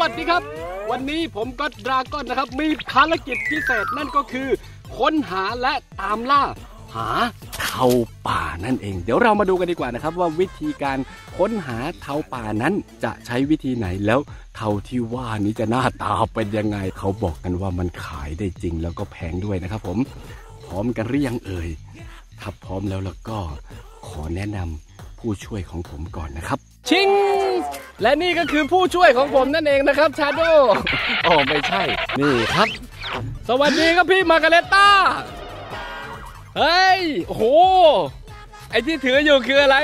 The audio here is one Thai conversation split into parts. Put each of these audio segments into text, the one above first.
วัสดีครับ วันนี้ผมก็ดราก้อนนะครับ มีภารกิจพิเศษนั่นก็คือ ค้นหาและตามล่า หาเทาป่านั่นเอง เดี๋ยวเรามาดูกันดีกว่านะครับ ว่าวิธีการค้นหาเทาป่านั้นจะใช้วิธีไหนแล้วเทาที่ว่านี้จะหน้าตาเป็นยังไง เขาบอกกันว่ามันขายได้จริงแล้วก็แพงด้วยนะครับ ผมพร้อมกันหรือยังเอ่ยถ้าพร้อมแล้วแล้วก็ขอแนะนำผู้ช่วยของผมก่อนนะครับ ชิง และนี่ก็คือผู้ช่วยของผมนั่นเองนะครับชาโดอ๋อไม่ใช่ นี่ครับ สวัสดีครับพี่มาร์กาเรตต้า เฮ้ย โอ้โห ไอที่ถืออยู่คืออะไร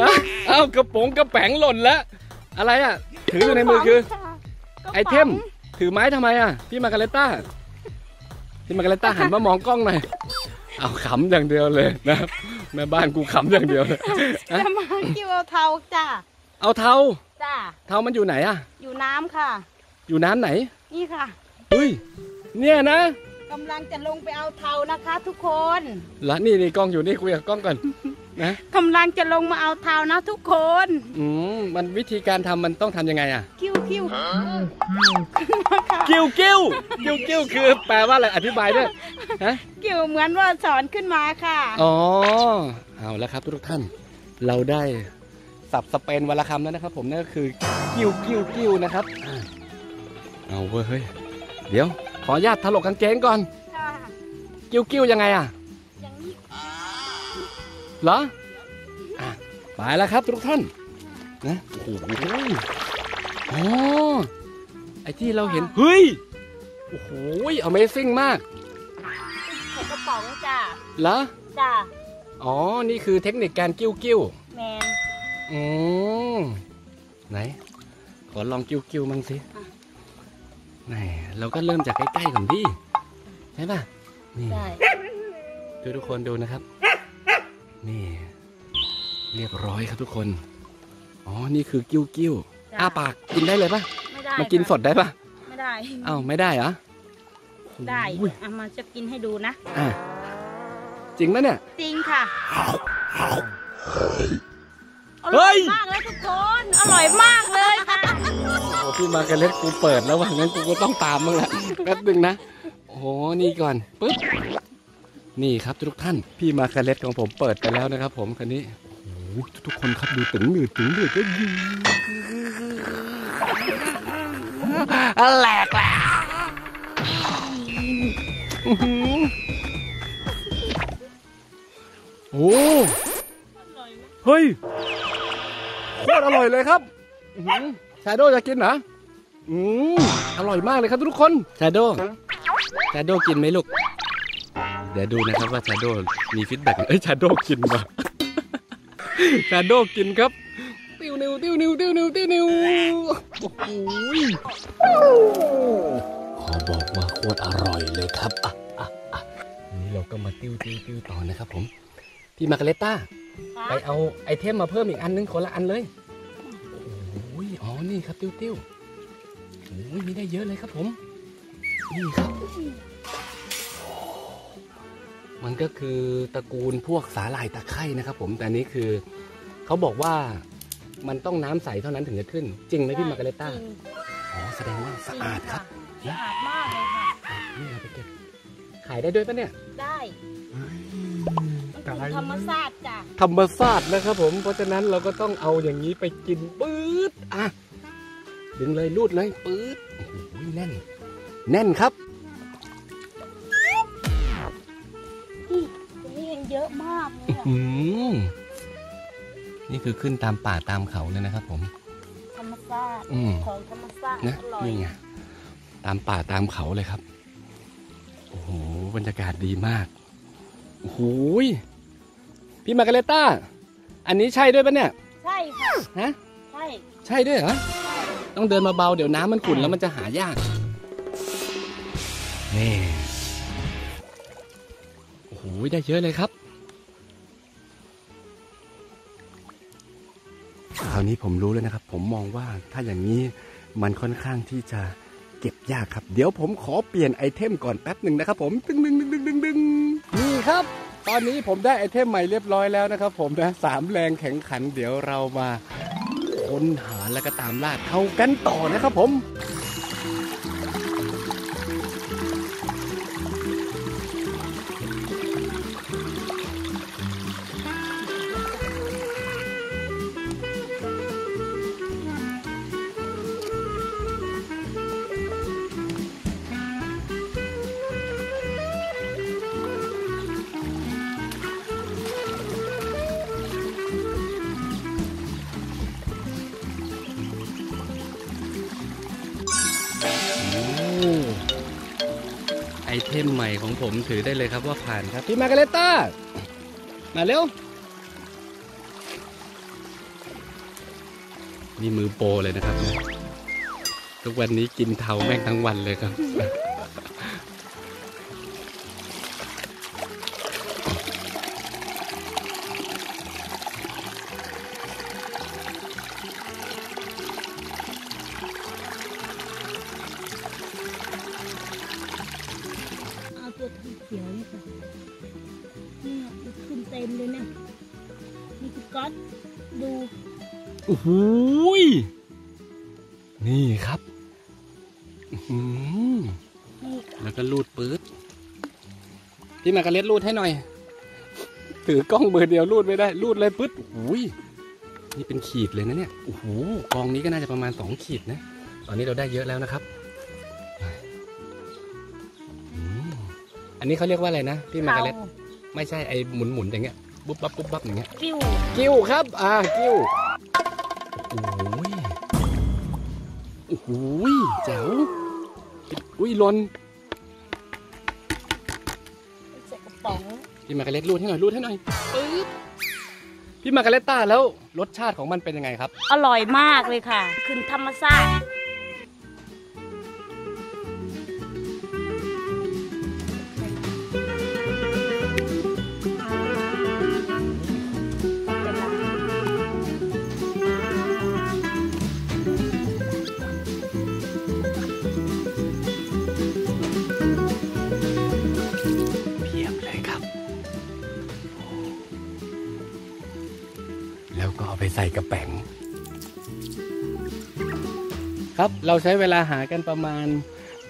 ฮะเอ้ากระป๋องกระแป๋งหล่นแล้วอะไรอะ ถืออยู่ในมือคือ item ถือไม้ทำไมอะ พี่มาร์กาเรตต้า พี่มาร์กาเรตต้าหันมามองกล้องหน่อย เอาขำอย่างเดียวเลยนะครับ แม่บ้านกูขำอย่างเดียวเลยฮะจะมาคิวเอาเทาจ้ะเอาเทาจ้ะเทามันอยู่ไหนอะอยู่น้ำค่ะ อยู่น้ำไหน นี่ค่ะเฮ้ยเนี่ยนะกำลังจะลงไปเอาเทานะคะ ทุกคน แล้วนี่นี่กล้องอยู่นี่คุยกับกล้องก่อน นะกำลังจะลงมาเอาเทานะทุกคนอืมมันวิธีการทำมันต้องทำยังไงอะ คิวคิวกิ้วกิ้วกิ้วกิ้วคือ แปลว่าอะไรอธิบายด้วยฮะคิวเหมือนว่าสอนขึ้นมาค่ะอ๋อเอาแล้วครับทุกท่าน เราได้สับสเปนวลคำแล้วนะครับ ผมนั่นก็คือกิ้วกิ้วกิ้วนะครับอ่าเอาเว้ยเฮ้ยเดี๋ยว ขออนุญาตถลกกางเกงก่อน ค่ะ กิ้วกิ้วยังไงอะอย่างนี้ เหรออะไปแล้วครับทุกท่านนะโอ้โหอ๋อไอที่เราเห็น เฮ้ย โอ้โห Amazing มากใส่กระป๋องจ้ะเหรอจ้ะอ๋อ นี่คือเทคนิคการกิ้วกิ้วแมนอืมไหน ขอลองกิ้วกิ้วมั่งสิไหนเราก็เริ่มจากใกล้ๆก่อนดิใช่ป่ะนี่ได้ดูทุกคนดูนะครับ นี่ เรียบร้อยครับทุกคน อ๋อ นี่คือกิ้วกิ้วอ้าปากกินได้เลยป่ะไม่ได้มากินค่ะสดได้ป่ะไม่ได้อ้าวไม่ได้เหรอ ได้อุ้ยเอามาจะกินให้ดูนะอะจริงไหมเนี่ย จริงค่ะอเฮ้ร่อยยมากเลยทุกคน อร่อยมากเลยค่ะโอ้พี่มากันเล็กกูเปิดแล้วว่ะงั้นกูก็ต้องตามมึงละแป๊บหนึงนะ โอ้โหนี่ก่อนปึ๊บ นี่ครับทุกท่านพี่มาคาเล็ตของผมเปิดไปแล้วนะครับ ผมคันนี้โอ้ทุกคนครับดูตึงหนืดตึงหนืดก็ยิงแหลกแล้วอื้อหือโอ้เฮ้ยโคตรอร่อยเลยครับชาโดจะกินเหรออืมอร่อยมากเลยครับทุกคนชาโดชาโดกินไหมลูก เดี๋ยวดูนะครับว่าชาโดมี feedback เอ้ยชาโดกินมาชาโดกินครับ ติ้วนิวติ้วนิวติ้วนิวติ้วนิวโอ้โหขอบอกว่าโคตรอร่อยเลยครับอะอะอะนี่เราก็มาติ้วติ้วติ้วต่อนะครับผมพี่มาร์กาเรตต้าไปเอา item มาเพิ่มอีกอันนึงคนละอันเลยโอ้ยอ๋อนี่ครับติ้วติ้วโอ้ยมีได้เยอะเลยครับผมนี่ครับ มันก็คือตระกูลพวกสาหร่ายตะไคร่นะครับ ผมแต่อันนี้คือเขาบอกว่ามันต้องน้ำใสเท่านั้นถึงจะขึ้น จริงไหมพี่มาร์กาเรตต้าจริงอ๋อแสดงว่าสะอาดครับสะอาดมากเลยค่ะอะนี่เอาไปเก็บขายได้ด้วยปะเนี่ย ได้มันเป็นธรรมชาติจ้ะธรรมศาสตร์นะครับ ผมเพราะฉะนั้นเราก็ต้องเอาอย่างนี้ไปกินปื๊ดอะดึงเลยรูดเลยปื๊ดโอ้โหแน่น แน่นครับ เยอะมากเลยอะอืมนี่คือขึ้นตามป่าตามเขาเลยนะครับผม ธรรมชาติอืม ของธรรมชาตินะอร่อยนี่ไงตามป่าตามเขาเลยครับ โอ้โหบรรยากาศดีมากโอ้โหยพี่มาร์กาเรตต้า อันนี้ใช่ด้วยปะเนี่ยใช่ค่ะฮะใช่ใช่ด้วยเหรอต้องเดินมาเบาเดี๋ยวน้ำมันขุ่นแล้วมันจะหายากนี่โอ้โหได้เยอะเลยครับาวนี้ผมรู้แล้วนะครับ ผมมองว่าถ้าอย่างนี้มันค่อนข้างที่จะเก็บยากครับ เดี๋ยวผมขอเปลี่ยนไอเทมก่อนแป๊บหนึ่งนะครับ ผมดึงดึงดึงดึงดึงดึงนี่ครับ ตอนนี้ผมได้ไอเทมใหม่เรียบร้อยแล้วนะครับ ผมนะสามแรงแข็งขัน เดี๋ยวเรามาค้นหาและก็ตามล่าเท่ากันต่อนะครับผม ไอเทมใหม่ของผมถือได้เลยครับว่าผ่านครับ พี่มาร์กาเรตต้า มาเร็ว นี่มือโปรเลยนะครับเนี่ยทุกวันนี้กินเทาแม่งทั้งวันเลยครับ โอ้โหยนี่ครับอื้อหือนี่แล้วก็รูดปื๊ดพี่มาร์กาเร็ตรูดให้หน่อย ถือกล้องมือเดียวรูดไม่ได้รูดเลยปื๊ดโอ้โหยนี่เป็นขีดเลยนะเนี่ยโอ้โหกองนี้ก็น่าจะประมาณสองขีดนะ ตอนนี้เราได้เยอะแล้วนะครับอืมอันนี้เขาเรียกว่าอะไรนะพี่มาร์กาเร็ตเทไม่ใช่ไอ้หมุนหมุนๆอย่างเงี้ย ปุ๊บปั๊บปุ๊บปั๊บอย่างเงี้ยกิ้วกิ้วครับ อ่ากิ้ว โอ้โหยโอ้โหยแจ๋วอุ้ยหลนใส่กระป๋องพี่มาร์กาเร็ตรูดให้หน่อยรูดให้หน่อยปึ๊บพี่มาร์กาเร็ตต้าแล้วรสชาติของมันเป็นยังไงครับ อร่อยมากเลยค่ะ คือธรรมชาติ ครับ เราใช้เวลาหากันประมาณ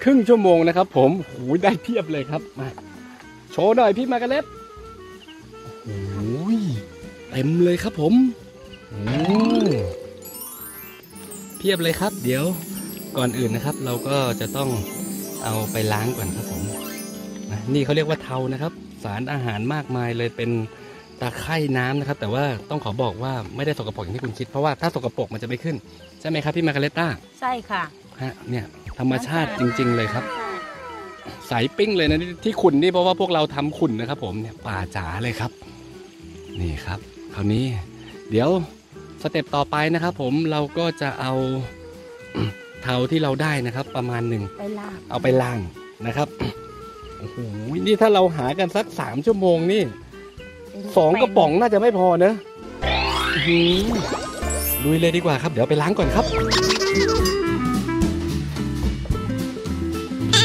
ครึ่งชั่วโมงนะครับ ผมหูยได้เพียบเลยครับมาโชว์หน่อยพี่มาร์กาเร็ตโอ้ยเต็มเลยครับผมอืมเพียบเลยครับ เดี๋ยวก่อนอื่นนะครับ เราก็จะต้องเอาไปล้างก่อนครับผมนะนี่เขาเรียกว่าเทานะครับ สารอาหารมากมายเลยเป็น ตะไคร่น้ำนะครับ แต่ว่าต้องขอบอกว่าไม่ได้สกปรกอย่างที่คุณคิด เพราะว่าถ้าสกปรกมันจะไม่ขึ้น ใช่ไหมครับพี่มาร์กาเรตต้าใช่ค่ะฮะเนี่ยธรรมชาติจริง ๆ เลยครับใสปิ๊งเลยนะที่ขุนนี่เพราะว่าพวกเราทำขุนนะครับผมเนี่ยป่าจ๋าเลยครับ นี่ครับ คราวนี้ เดี๋ยว step ต่อไปนะครับ ผมเราก็จะเอาเทาที่เราได้นะครับ ประมาณหนึ่งไปลากเอาไปล้างนะครับโอ้โหนี่ถ้าเราหากันสักสามชั่วโมงนี่เป็น สองกระป๋องน่าจะไม่พอเนอะอื้อหือลุยเลยดีกว่าครับ เดี๋ยวไปล้างก่อนครับ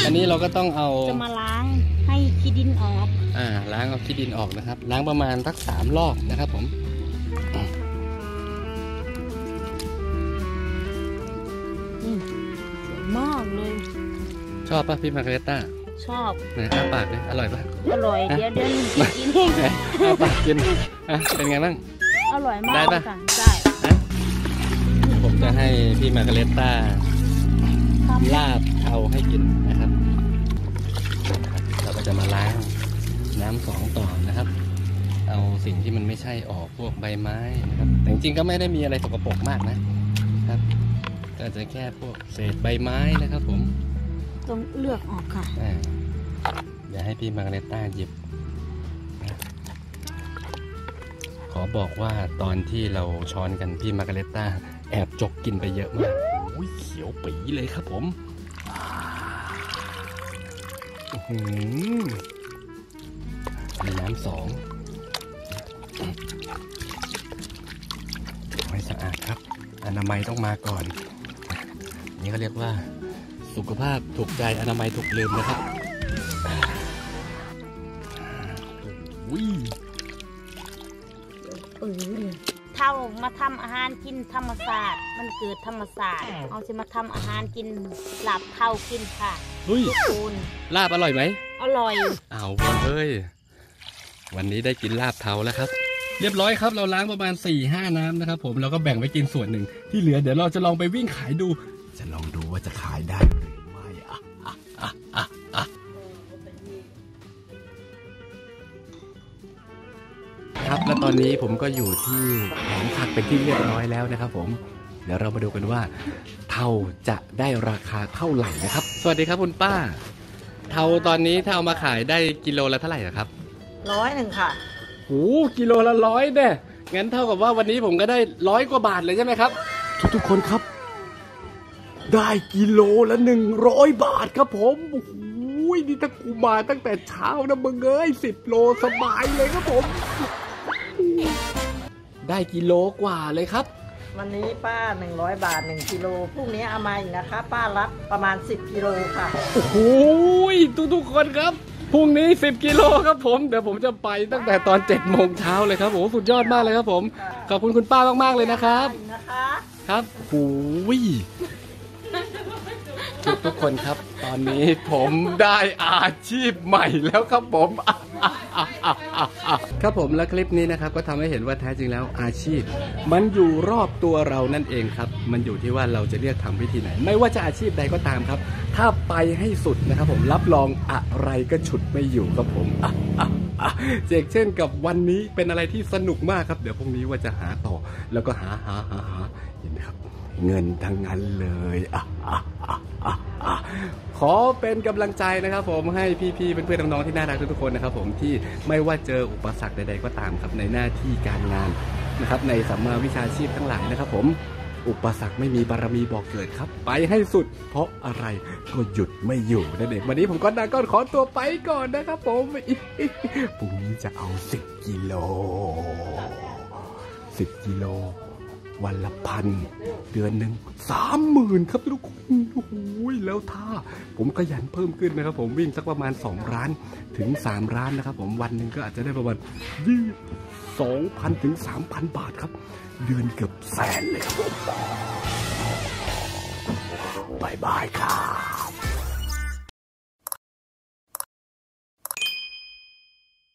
อันนี้เราก็ต้องเอา จะมาล้างให้ขี้ดินออก อ่า ล้างเอาขี้ดินออกนะครับ ล้างประมาณสักสามรอบนะครับผมนี่สวยมากเลย ชอบป่ะพี่มาร์กาเรตต้า ชอบไหนอ้าปากเลยอร่อยป่ะอร่อยเดี๋ยวเดี๋ยวหนูจะกินเองไหนอ้าปากกินอะเป็นไงบ้างอร่อยมากได้ปะค่ะได้ผมจะให้พี่มาร์กาเรตต้าครับลาบเทาให้กินนะครับ เราก็จะมาล้างน้ำสองต่อนะครับ เอาสิ่งที่มันไม่ใช่ออกพวกใบไม้นะครับแต่จริงๆก็ไม่ได้มีอะไรสกปรกมากนะครับ ก็จะแค่พวกเศษใบไม้นะครับผม ต้องเลือกออกค่ะอ่าเดี๋ยวให้พี่มาร์กเรต้าหยิบนะขอบอกว่าตอนที่เราช้อนกันพี่มาร์กเรต้าแอบจกกินไปเยอะมากโอ้ยเขียวปี๋เลยครับผมอื้อหือมีน้ำสองไม่สะอาดครับ อนามัยต้องมาก่อน นี่เขาเรียกว่า สุขภาพถูกใจอนามัยถูกลืมนะครับอุ้ยเออเลยทท่ามาทำอาหารกินธรรมศาสตร์มันเกิดธรรมศาสตร์เอาสิมาทำอาหารกินหลับเท่ากินค่ะเฮ้ยทุกคนลาบอร่อยไหมอร่อยเอาเฮ้ยวันนี้ได้กินลาบเทาแล้วครับ เรียบร้อยครับ เราล้างประมาณ4ี่ห้าน้ำนะครับผมแล้วก็แบ่งไว้กินส่วนหนึ่งที่เหลือเดี๋ยวเราจะลองไปวิ่งขายดู จะลองดูว่าจะขายได้หรือไม่อะอะอะอะอะครับและตอนนี้ผมก็อยู่ที่แผงผักเป็นที่เรียบร้อยแล้วนะครับ ผม เดี๋ยวเรามาดูกันว่า เทาจะได้ราคาเท่าไหร่นะครับ สวัสดีครับคุณป้า เทาตอนนี้ถ้าเอามาขายได้กิโลละเท่าไหร่อะครับร้อยหนึ่งค่ะโอ้กิโลละร้อยเนี่ยงั้นเท่ากับว่าวันนี้ผมก็ได้ร้อยกว่าบาทเลยใช่ไหมครับ ทุกๆคนครับ ได้กิโลละหนึ่งร้อยบาทครับผมโอ้โหนี่ถ้ากูมาตั้งแต่เช้านะมึงเอ้ยสิบโลสบายเลยครับผม ได้กิโลกว่าเลยครับ วันนี้ป้า 100 บาท 1กิโลพรุ่งนี้เอามาอีกนะคะ ป้ารับประมาณ 10กิโลค่ะ โอ้โหทุกๆคนครับพรุ่งนี้ 10 กิโลครับผม เดี๋ยวผมจะไปตั้งแต่ตอน7โมงเช้าเลยครับโอ้โหสุดยอดมากเลยครับผม ขอบคุณคุณป้ามากๆเลยนะครับ นะคะ ครับหูย ทุกทุกคนครับ ตอนนี้ผมได้อาชีพใหม่แล้วครับผม ครับผมและคลิปนี้นะครับ ก็ทำให้เห็นว่าแท้จริงแล้วอาชีพ มันอยู่รอบตัวเรานั่นเองครับ มันอยู่ที่ว่าเราจะเลือกทำวิธีไหน ไม่ว่าจะอาชีพใดก็ตามครับ ถ้าไปให้สุดนะครับ ผมรับรองอะไรก็ฉุดไม่อยู่ครับผมเจกเช่นกับวันนี้เป็นอะไรที่สนุกมากครับ เดี๋ยวพรุ่งนี้ว่าจะหาต่อ แล้วก็หาหาหาหาเห็นไหมครับ เงินทั้งนั้นเลยอะอะอะ ขอเป็นกำลังใจนะครับผมให้พี่ๆเพื่อนๆน้องๆที่น่ารักทุกๆคนนะครับผมที่ไม่ว่าเจออุปสรรคใด ๆ ก็ตามครับในหน้าที่การงานนะครับในสัมมาวิชาชีพทั้งหลายนะครับ ผมอุปสรรคไม่มีบารมีบอกเกิดครับ ไปให้สุด เพราะอะไรก็หยุดไม่อยู่นั่นเองวันนี้ผมก็นาก้อนขอตัวไปก่อนนะครับ ผมพรุ่งนี้จะเอาสิบกิโลสิบกิโล วันละพัน เดือนหนึ่งสามหมื่นครับทุกคนโอ้โหแล้วถ้าผมขยันเพิ่มขึ้นนะครับ ผมวิ่งสักประมาณ 2 ร้านถึง 3 ร้านนะครับ ผมวันหนึ่งก็อาจจะได้ประมาณยี่สองพันถึงสามพันบาทครับ เดือนเกือบแสนเลยครับผมบายบายครับ